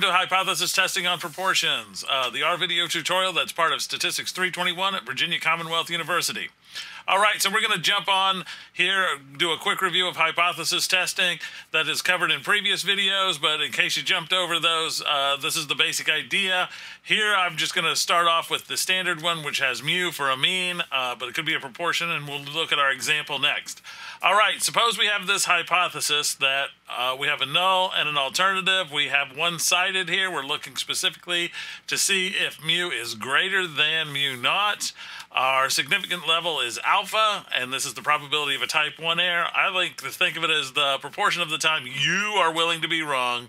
welcome to Hypothesis Testing on Proportions, uh, the R video tutorial that's part of Statistics 321 at Virginia Commonwealth University. All right, so we're going to jump on here, do a quick review of hypothesis testing that is covered in previous videos, but in case you jumped over those, uh, this is the basic idea. Here, I'm just going to start off with the standard one, which has mu for a mean, uh, but it could be a proportion, and we'll look at our example next. All right, suppose we have this hypothesis that uh, we have a null and an alternative. We have one-sided here. We're looking specifically to see if mu is greater than mu naught. Our significant level is alpha, and this is the probability of a type 1 error. I like to think of it as the proportion of the time you are willing to be wrong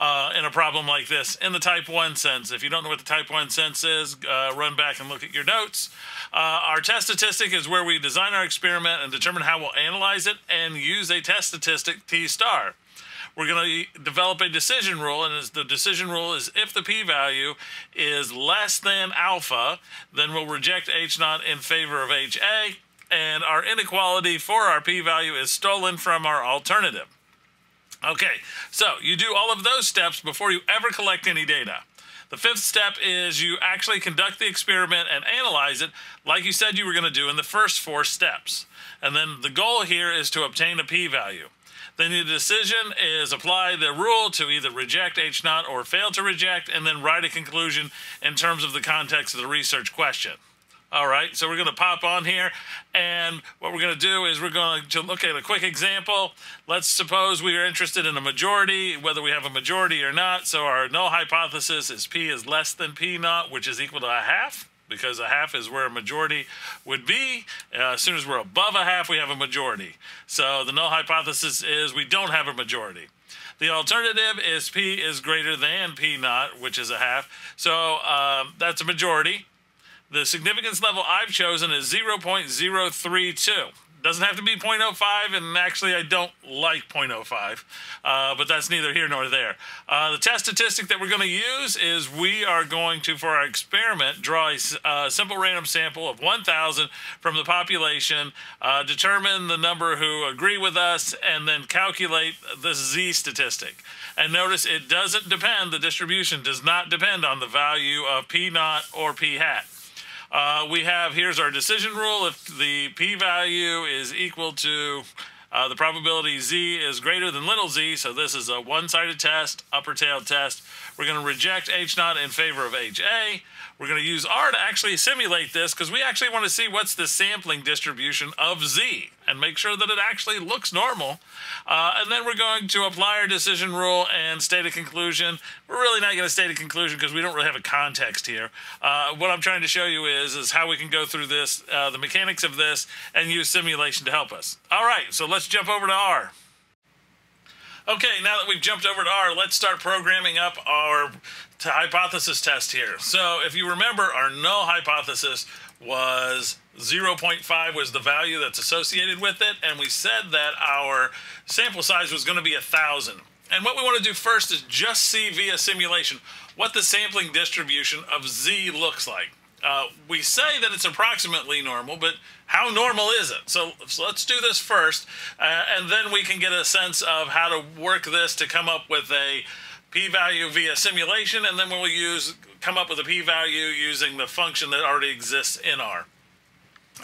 uh, in a problem like this in the type 1 sense. If you don't know what the type 1 sense is, uh, run back and look at your notes. Uh, our test statistic is where we design our experiment and determine how we'll analyze it and use a test statistic T star we're going to develop a decision rule, and the decision rule is if the p-value is less than alpha, then we'll reject h naught in favor of HA, and our inequality for our p-value is stolen from our alternative. Okay, so you do all of those steps before you ever collect any data. The fifth step is you actually conduct the experiment and analyze it like you said you were going to do in the first four steps. And then the goal here is to obtain a p-value. Then the decision is apply the rule to either reject H naught or fail to reject, and then write a conclusion in terms of the context of the research question. All right, so we're going to pop on here, and what we're going to do is we're going to look at a quick example. Let's suppose we are interested in a majority, whether we have a majority or not. So our null hypothesis is P is less than P naught, which is equal to a half because a half is where a majority would be. Uh, as soon as we're above a half, we have a majority. So the null hypothesis is we don't have a majority. The alternative is P is greater than P naught, which is a half. So um, that's a majority. The significance level I've chosen is 0.032 doesn't have to be 0.05, and actually I don't like 0.05, uh, but that's neither here nor there. Uh, the test statistic that we're going to use is we are going to, for our experiment, draw a uh, simple random sample of 1,000 from the population, uh, determine the number who agree with us, and then calculate the z statistic. And notice it doesn't depend, the distribution does not depend on the value of p naught or p hat. Uh, we have, here's our decision rule. If the p-value is equal to uh, the probability z is greater than little z, so this is a one-sided test, upper tail test. We're going to reject h naught in favor of HA. We're going to use R to actually simulate this because we actually want to see what's the sampling distribution of Z and make sure that it actually looks normal. Uh, and then we're going to apply our decision rule and state a conclusion. We're really not going to state a conclusion because we don't really have a context here. Uh, what I'm trying to show you is, is how we can go through this, uh, the mechanics of this, and use simulation to help us. All right, so let's jump over to R. Okay, now that we've jumped over to R, let's start programming up our hypothesis test here. So if you remember, our null hypothesis was 0.5 was the value that's associated with it, and we said that our sample size was going to be 1,000. And what we want to do first is just see via simulation what the sampling distribution of Z looks like. Uh, we say that it's approximately normal, but how normal is it? So, so let's do this first, uh, and then we can get a sense of how to work this to come up with a p-value via simulation, and then we'll use come up with a p-value using the function that already exists in R.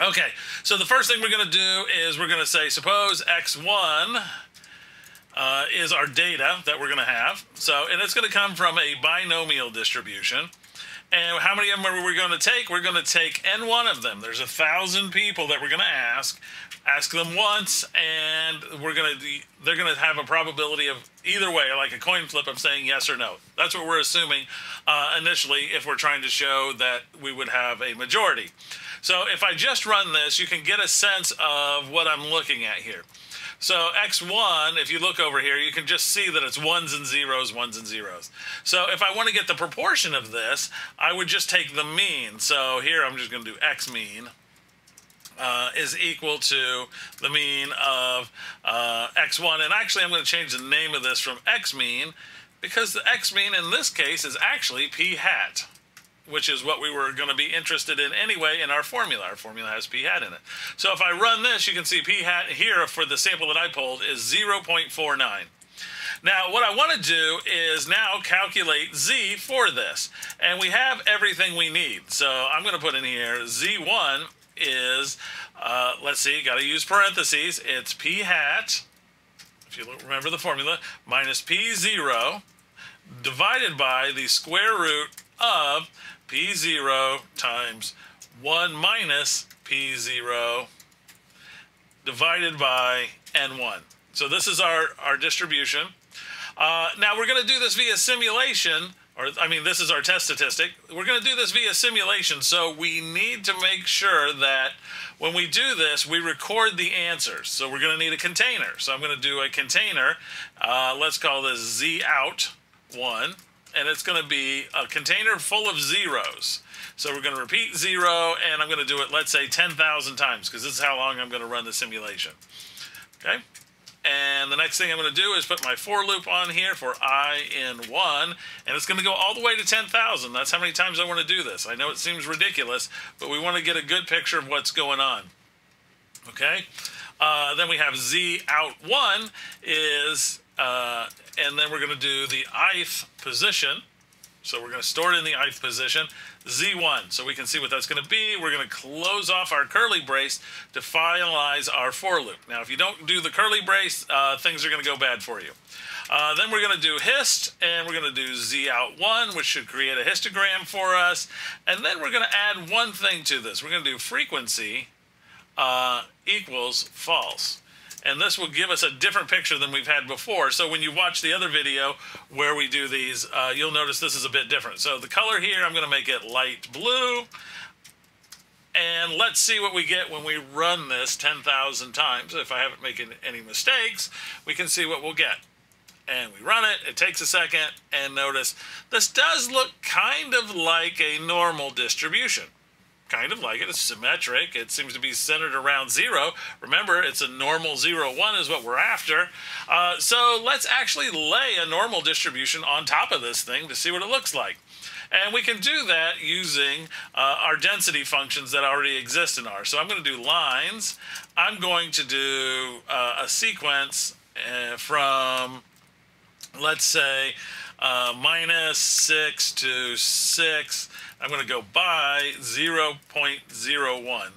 Okay, so the first thing we're going to do is we're going to say, suppose x1 uh, is our data that we're going to have. So, and it's going to come from a binomial distribution. And how many of them are we going to take? We're going to take n1 of them. There's a thousand people that we're going to ask. Ask them once, and we're going to they're going to have a probability of either way, like a coin flip of saying yes or no. That's what we're assuming uh, initially if we're trying to show that we would have a majority. So if I just run this, you can get a sense of what I'm looking at here. So x1, if you look over here, you can just see that it's ones and zeros, ones and zeros. So if I want to get the proportion of this, I would just take the mean. So here I'm just going to do x mean. Uh, is equal to the mean of uh, x1. And actually, I'm going to change the name of this from x mean because the x mean in this case is actually p hat which is what we were going to be interested in anyway in our formula. Our formula has p hat in it. So if I run this, you can see p hat here for the sample that I pulled is 0.49. Now, what I want to do is now calculate z for this. And we have everything we need. So I'm going to put in here z1 is, uh, let's see, got to use parentheses. It's p hat, if you remember the formula, minus p0 divided by the square root of p0 times 1 minus p0 divided by n1. So this is our, our distribution. Uh, now we're going to do this via simulation, or I mean, this is our test statistic. We're going to do this via simulation, so we need to make sure that when we do this, we record the answers. So we're going to need a container. So I'm going to do a container. Uh, let's call this z out one, and it's going to be a container full of zeros. So we're going to repeat zero, and I'm going to do it, let's say, 10,000 times, because this is how long I'm going to run the simulation. Okay? And the next thing I'm going to do is put my for loop on here for i in 1, and it's going to go all the way to 10,000. That's how many times I want to do this. I know it seems ridiculous, but we want to get a good picture of what's going on. Okay? Uh, then we have z out 1 is, uh, and then we're going to do the ith position. So we're going to store it in the ith position, Z1. So we can see what that's going to be. We're going to close off our curly brace to finalize our for loop. Now, if you don't do the curly brace, uh, things are going to go bad for you. Uh, then we're going to do hist, and we're going to do Z out 1, which should create a histogram for us. And then we're going to add one thing to this. We're going to do frequency uh, equals false and this will give us a different picture than we've had before. So when you watch the other video where we do these, uh, you'll notice this is a bit different. So the color here, I'm going to make it light blue. And let's see what we get when we run this 10,000 times. If I haven't made any mistakes, we can see what we'll get. And we run it, it takes a second, and notice this does look kind of like a normal distribution kind of like it. It's symmetric. It seems to be centered around zero. Remember, it's a normal zero one is what we're after. Uh, so let's actually lay a normal distribution on top of this thing to see what it looks like. And we can do that using uh, our density functions that already exist in R. So I'm going to do lines. I'm going to do uh, a sequence uh, from, let's say, uh, minus 6 to 6 I'm going to go by 0.01.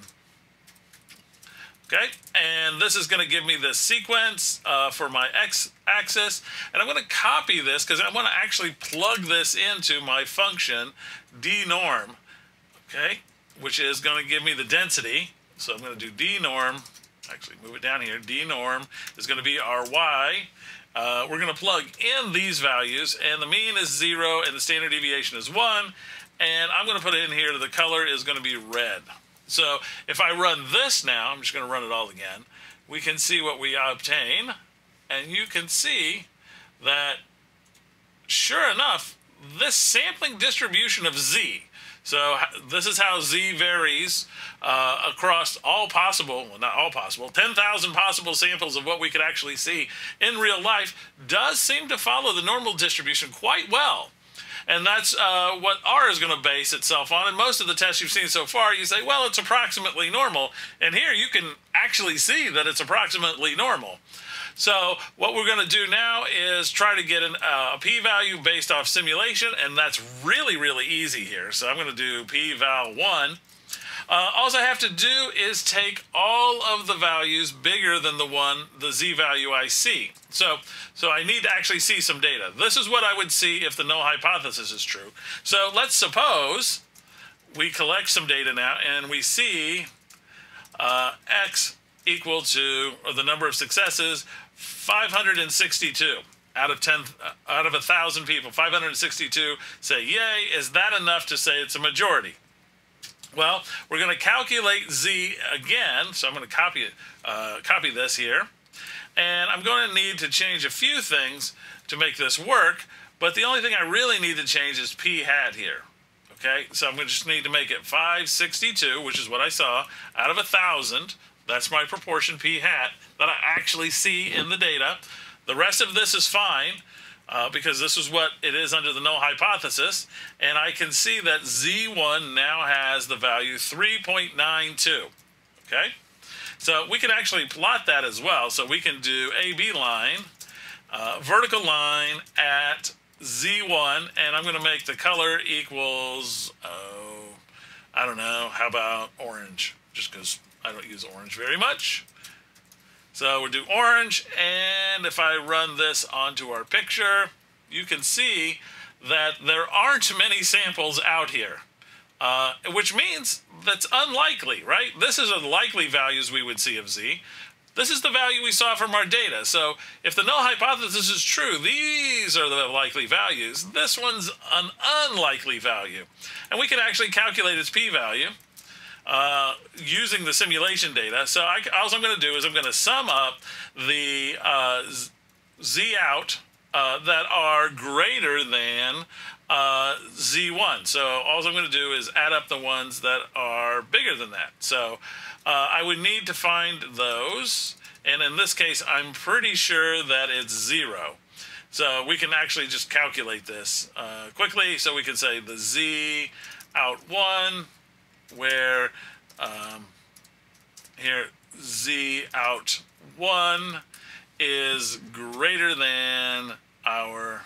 Okay, and this is going to give me the sequence uh, for my x-axis, and I'm going to copy this because I want to actually plug this into my function dnorm, okay, which is going to give me the density. So I'm going to do dnorm, actually move it down here, dnorm is going to be our y. Uh, we're going to plug in these values, and the mean is 0, and the standard deviation is 1, and I'm going to put it in here, the color is going to be red. So if I run this now, I'm just going to run it all again, we can see what we obtain. And you can see that, sure enough, this sampling distribution of Z, so this is how Z varies uh, across all possible, well, not all possible, 10,000 possible samples of what we could actually see in real life, does seem to follow the normal distribution quite well. And that's uh, what R is going to base itself on. And most of the tests you've seen so far, you say, well, it's approximately normal. And here you can actually see that it's approximately normal. So what we're going to do now is try to get an, uh, a p-value based off simulation, and that's really, really easy here. So I'm going to do p-val 1 uh, all I have to do is take all of the values bigger than the one, the z value I see. So, so I need to actually see some data. This is what I would see if the null hypothesis is true. So let's suppose we collect some data now and we see uh, x equal to, or the number of successes, 562 out of 10 uh, out of thousand people 562 say yay is that enough to say it's a majority well, we're going to calculate z again, so I'm going to copy uh, copy this here, and I'm going to need to change a few things to make this work. But the only thing I really need to change is p hat here. Okay, so I'm going to just need to make it 562, which is what I saw, out of a thousand. That's my proportion p hat that I actually see in the data. The rest of this is fine uh, because this is what it is under the null hypothesis. And I can see that Z1 now has the value 3.92. Okay? So we can actually plot that as well. So we can do abline. Uh, vertical line at Z1, and I'm going to make the color equals, oh, I don't know, how about orange? Just because I don't use orange very much. So we'll do orange, and if I run this onto our picture, you can see that there aren't many samples out here. Uh, which means that's unlikely, right? This is the likely values we would see of z. This is the value we saw from our data. So if the null hypothesis is true, these are the likely values. This one's an unlikely value. And we can actually calculate its p-value uh, using the simulation data. So I, all I'm going to do is I'm going to sum up the uh, z out uh, that are greater than uh, z1. So all I'm going to do is add up the ones that are bigger than that. So uh, I would need to find those. And in this case, I'm pretty sure that it's zero. So we can actually just calculate this uh, quickly. So we can say the z out 1, where um, here z out 1 is greater than our,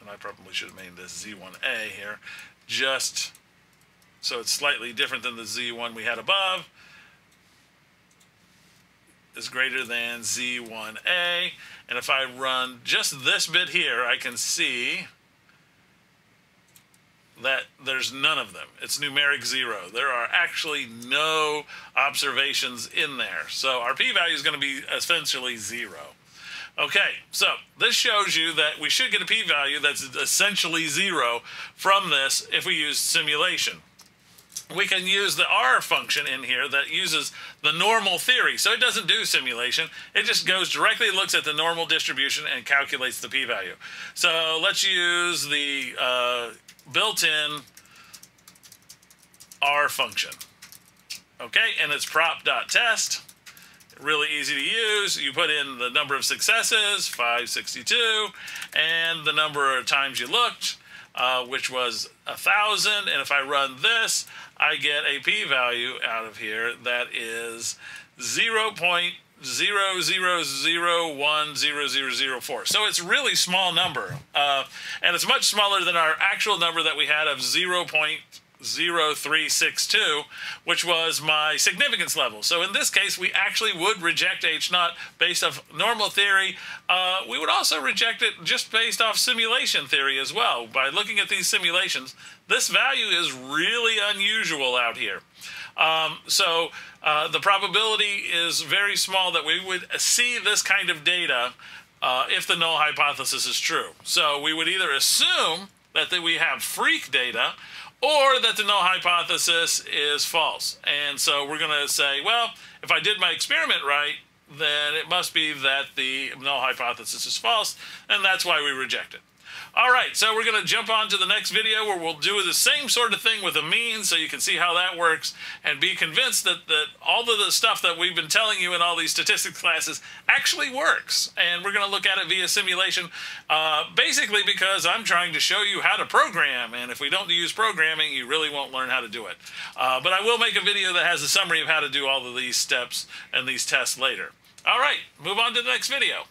and I probably should have made this z1a here, just so it's slightly different than the z1 we had above is greater than Z1A. And if I run just this bit here, I can see that there's none of them. It's numeric zero. There are actually no observations in there. So our p-value is going to be essentially zero. Okay, so this shows you that we should get a p-value that's essentially zero from this if we use simulation we can use the R function in here that uses the normal theory. So it doesn't do simulation. It just goes directly, looks at the normal distribution and calculates the p-value. So let's use the uh, built-in R function. Okay, and it's prop.test. Really easy to use. You put in the number of successes, 562, and the number of times you looked, uh, which was a thousand. And if I run this, I get a p-value out of here that is 0 0.00010004. So it's really small number. Uh, and it's much smaller than our actual number that we had of 0. 0362, which was my significance level. So in this case, we actually would reject H naught based off normal theory. Uh, we would also reject it just based off simulation theory as well. By looking at these simulations, this value is really unusual out here. Um, so uh, the probability is very small that we would see this kind of data uh, if the null hypothesis is true. So we would either assume that we have freak data or that the null hypothesis is false. And so we're going to say, well, if I did my experiment right, then it must be that the null hypothesis is false, and that's why we reject it. All right, so we're going to jump on to the next video where we'll do the same sort of thing with a mean so you can see how that works and be convinced that, that all of the stuff that we've been telling you in all these statistics classes actually works. And we're going to look at it via simulation, uh, basically because I'm trying to show you how to program. And if we don't use programming, you really won't learn how to do it. Uh, but I will make a video that has a summary of how to do all of these steps and these tests later. All right, move on to the next video.